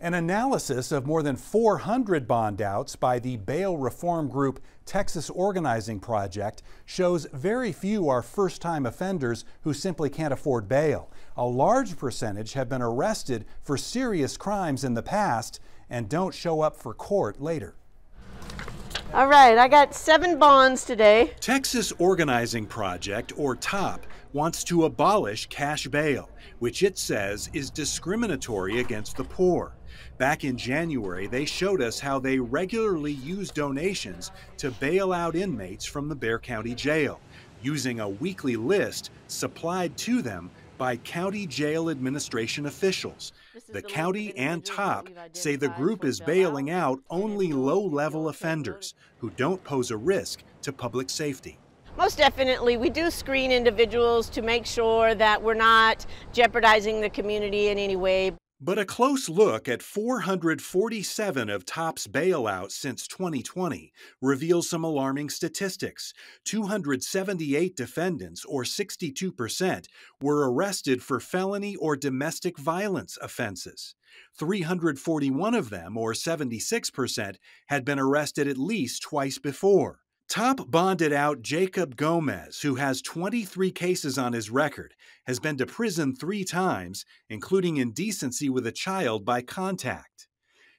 An analysis of more than 400 bond outs by the bail reform group Texas Organizing Project shows very few are first time offenders who simply can't afford bail. A large percentage have been arrested for serious crimes in the past and don't show up for court later. All right, I got seven bonds today. Texas Organizing Project, or TOP, wants to abolish cash bail, which it says is discriminatory against the poor. Back in January, they showed us how they regularly use donations to bail out inmates from the Bexar County Jail, using a weekly list supplied to them by county jail administration officials. The county and TOP say the group is bailing out only low level offenders who don't pose a risk to public safety. Most definitely, we do screen individuals to make sure that we're not jeopardizing the community in any way. But a close look at 447 of TOP's bailouts since 2020 reveals some alarming statistics. 278 defendants, or 62%, were arrested for felony or domestic violence offenses. 341 of them, or 76%, had been arrested at least twice before. Top bonded out Jacob Gomez, who has 23 cases on his record, has been to prison three times, including indecency with a child by contact.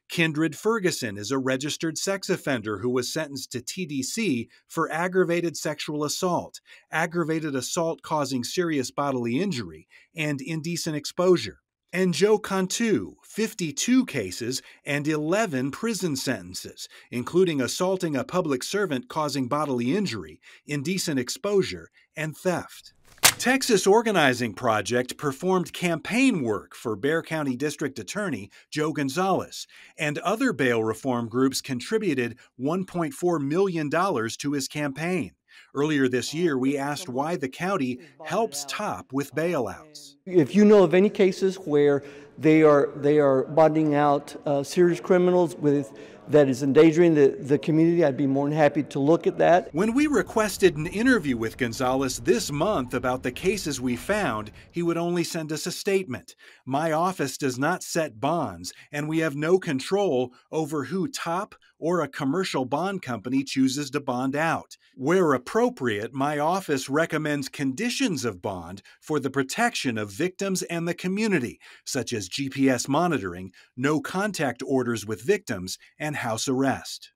Kindred Ferguson is a registered sex offender who was sentenced to TDC for aggravated sexual assault, aggravated assault causing serious bodily injury, and indecent exposure and Joe Cantu, 52 cases and 11 prison sentences, including assaulting a public servant causing bodily injury, indecent exposure, and theft. Texas Organizing Project performed campaign work for Bexar County District Attorney Joe Gonzalez, and other bail reform groups contributed $1.4 million to his campaign. Earlier this year, we asked why the county helps TOP with bailouts. If you know of any cases where they are they are bonding out uh, serious criminals with that is endangering the, the community, I'd be more than happy to look at that. When we requested an interview with Gonzalez this month about the cases we found, he would only send us a statement. My office does not set bonds, and we have no control over who TOP or a commercial bond company chooses to bond out. Where appropriate, my office recommends conditions of bond for the protection of victims and the community, such as GPS monitoring, no contact orders with victims, and house arrest.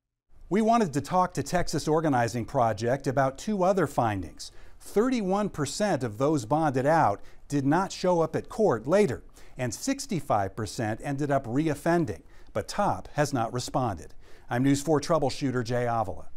We wanted to talk to Texas Organizing Project about two other findings. 31% of those bonded out did not show up at court later, and 65% ended up reoffending, but TOP has not responded. I'm News 4 troubleshooter Jay Avila.